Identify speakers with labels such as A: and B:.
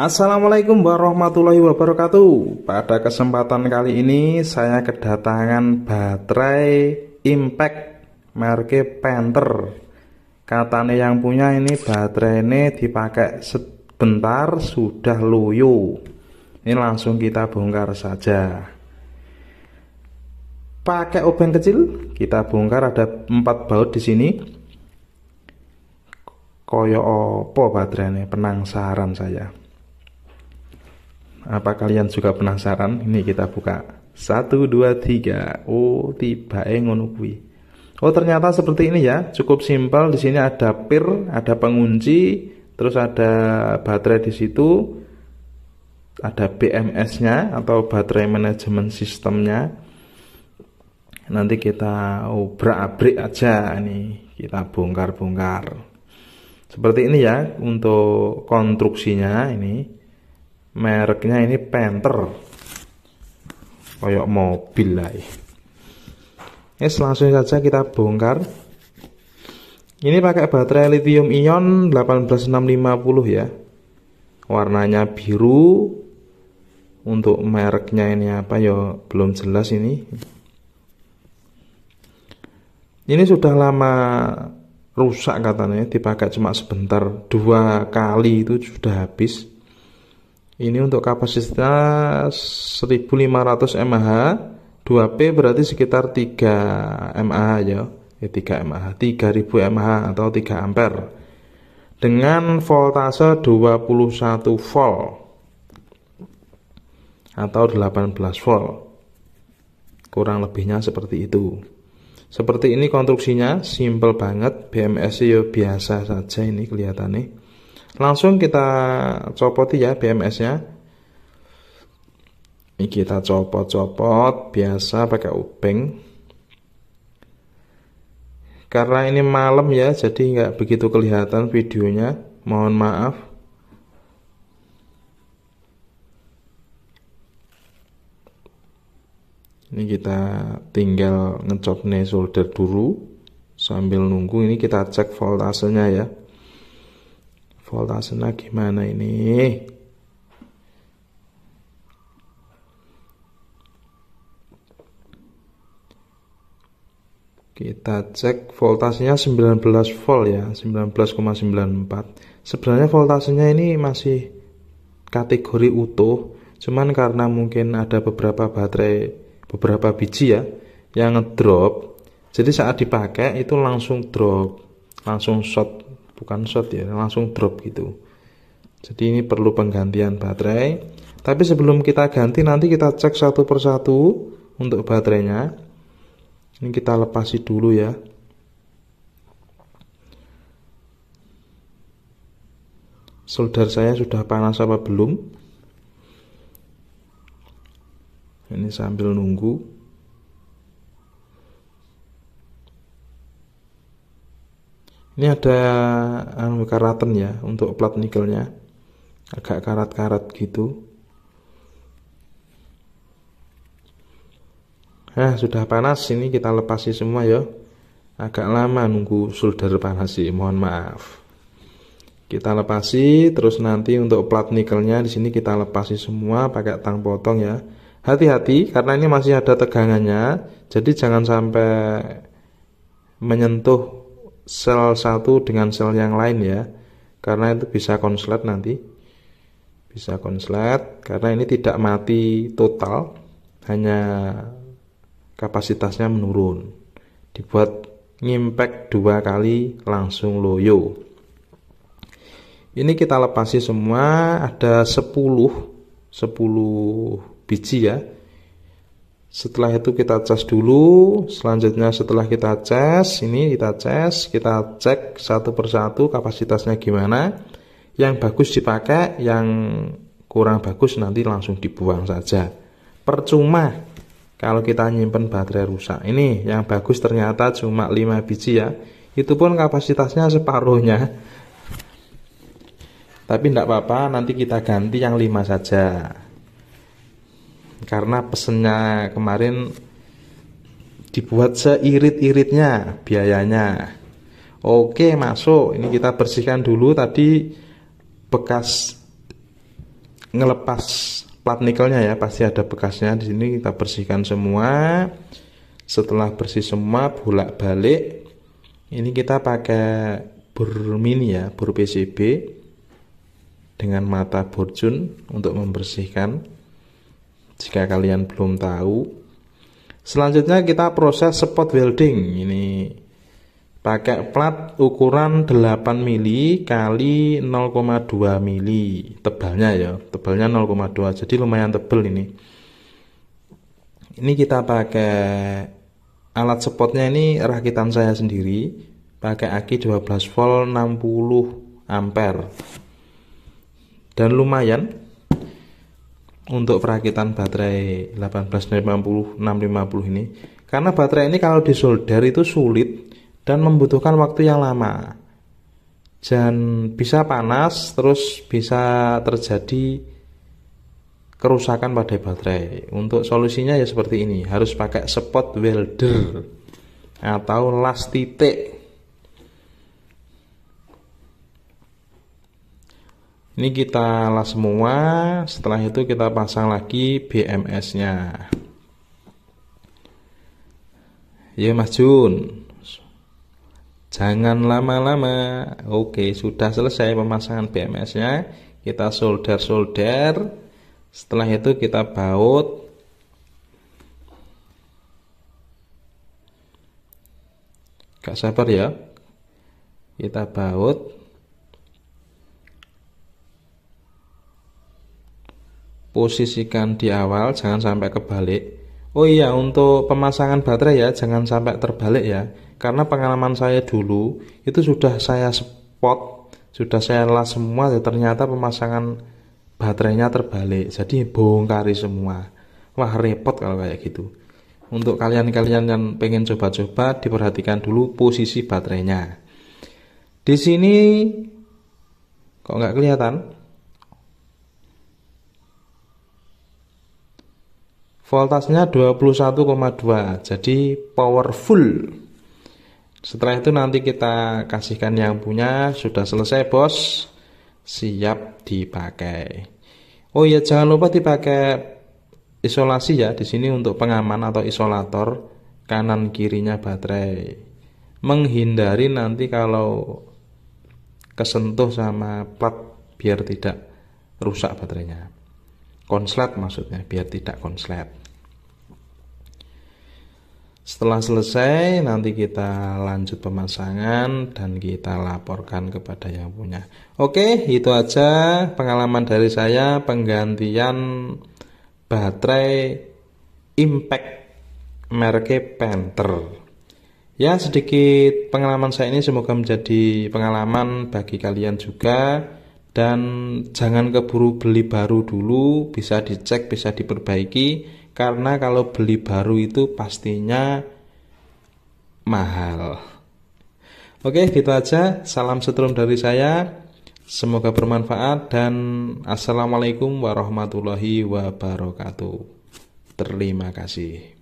A: Assalamualaikum warahmatullahi wabarakatuh. Pada kesempatan kali ini saya kedatangan baterai Impact merke Panther. Katanya yang punya ini baterai ini dipakai sebentar sudah loyo Ini langsung kita bongkar saja. Pakai obeng kecil kita bongkar ada empat baut di sini. Koyo opo baterai ini penasaran saya apa kalian juga penasaran? Ini kita buka. Satu, dua, tiga. Oh, tiba ngono kuwi. Oh, ternyata seperti ini ya. Cukup simpel. Di sini ada pir, ada pengunci, terus ada baterai di situ. Ada BMS-nya atau baterai manajemen sistemnya. Nanti kita obrak-abrik aja ini. Kita bongkar-bongkar. Seperti ini ya untuk konstruksinya ini mereknya ini Panther. Kayak mobil lah Yes, langsung saja kita bongkar. Ini pakai baterai lithium ion 18650 ya. Warnanya biru. Untuk mereknya ini apa? Ya belum jelas ini. Ini sudah lama rusak katanya. Dipakai cuma sebentar. Dua kali itu sudah habis ini untuk kapasitas 1500 mAh 2P berarti sekitar 3 mAh ya. Ya 3 mAh 3000 mAh atau 3 ampere. Dengan voltase 21 volt. Atau 18 volt. Kurang lebihnya seperti itu. Seperti ini konstruksinya. Simple banget. BMS ya biasa saja ini kelihatannya Langsung kita copoti ya BMS-nya. Ini kita copot-copot biasa pakai ubeng. Karena ini malam ya, jadi nggak begitu kelihatan videonya. Mohon maaf. Ini kita tinggal ngecop nih solder dulu sambil nunggu ini kita cek voltasenya ya voltasenya gimana ini? Kita cek voltasenya 19 volt ya 19,94 sebenarnya voltasenya ini masih kategori utuh cuman karena mungkin ada beberapa baterai beberapa biji ya yang ngedrop jadi saat dipakai itu langsung drop langsung short bukan short ya langsung drop gitu. Jadi ini perlu penggantian baterai. Tapi sebelum kita ganti nanti kita cek satu persatu untuk baterainya. Ini kita lepasi dulu ya. Solder saya sudah panas apa belum? Ini sambil nunggu ini ada anu karatan ya untuk plat nikelnya. Agak karat-karat gitu. Nah sudah panas ini kita lepasi semua ya agak lama nunggu solder panas sih mohon maaf. Kita lepasi terus nanti untuk plat nikelnya di sini kita lepasi semua pakai tang potong ya. Hati-hati karena ini masih ada tegangannya. Jadi jangan sampai menyentuh sel satu dengan sel yang lain ya. Karena itu bisa konslet nanti. Bisa konslet karena ini tidak mati total hanya kapasitasnya menurun. Dibuat ngimpact dua kali langsung loyo. Ini kita lepasi semua ada 10 10 biji ya setelah itu kita cas dulu. Selanjutnya setelah kita cas ini kita cas kita cek satu persatu kapasitasnya gimana. Yang bagus dipakai yang kurang bagus nanti langsung dibuang saja. Percuma kalau kita nyimpen baterai rusak. Ini yang bagus ternyata cuma 5 biji ya. Itu pun kapasitasnya separuhnya. Tapi tidak apa-apa nanti kita ganti yang 5 saja karena pesennya kemarin dibuat seirit-iritnya biayanya. Oke masuk. Ini kita bersihkan dulu. Tadi bekas ngelepas plat nikelnya ya. Pasti ada bekasnya di sini. Kita bersihkan semua. Setelah bersih semua bolak balik ini kita pakai bur mini ya bur PCB dengan mata borjun untuk membersihkan jika kalian belum tahu selanjutnya kita proses spot welding. Ini pakai plat ukuran 8 mili kali 0,2 mili. Tebalnya ya tebalnya 0,2 jadi lumayan tebel ini. Ini kita pakai alat spotnya ini rakitan saya sendiri. Pakai aki 12 volt 60 ampere. Dan lumayan untuk perakitan baterai 1850 650 ini. Karena baterai ini kalau disolder itu sulit dan membutuhkan waktu yang lama. Dan bisa panas terus bisa terjadi kerusakan pada baterai. Untuk solusinya ya seperti ini harus pakai spot welder atau las titik ini kita las semua setelah itu kita pasang lagi BMS nya ya Mas Jun Jangan lama-lama. Oke, sudah selesai pemasangan BMS-nya. Kita solder-solder. Setelah itu kita baut. Gak sabar ya. Kita baut. Posisikan di awal, jangan sampai kebalik. Oh iya, untuk pemasangan baterai ya, jangan sampai terbalik ya. Karena pengalaman saya dulu itu sudah saya spot sudah saya las semua ya ternyata pemasangan baterainya terbalik. Jadi bongkari semua. Wah repot kalau kayak gitu. Untuk kalian-kalian yang pengen coba-coba diperhatikan dulu posisi baterainya. Di sini kok nggak kelihatan voltasenya 21,2 jadi powerful setelah itu nanti kita kasihkan yang punya sudah selesai bos, siap dipakai. Oh iya jangan lupa dipakai isolasi ya di sini untuk pengaman atau isolator kanan kirinya baterai. Menghindari nanti kalau kesentuh sama plat biar tidak rusak baterainya. Konslet maksudnya biar tidak konslet. Setelah selesai nanti kita lanjut pemasangan dan kita laporkan kepada yang punya. Oke, itu aja pengalaman dari saya penggantian baterai Impact merek Panther. Ya, sedikit pengalaman saya ini semoga menjadi pengalaman bagi kalian juga dan jangan keburu beli baru dulu, bisa dicek, bisa diperbaiki karena kalau beli baru itu pastinya mahal. Oke, gitu aja. Salam setrum dari saya. Semoga bermanfaat dan assalamualaikum warahmatullahi wabarakatuh. Terima kasih.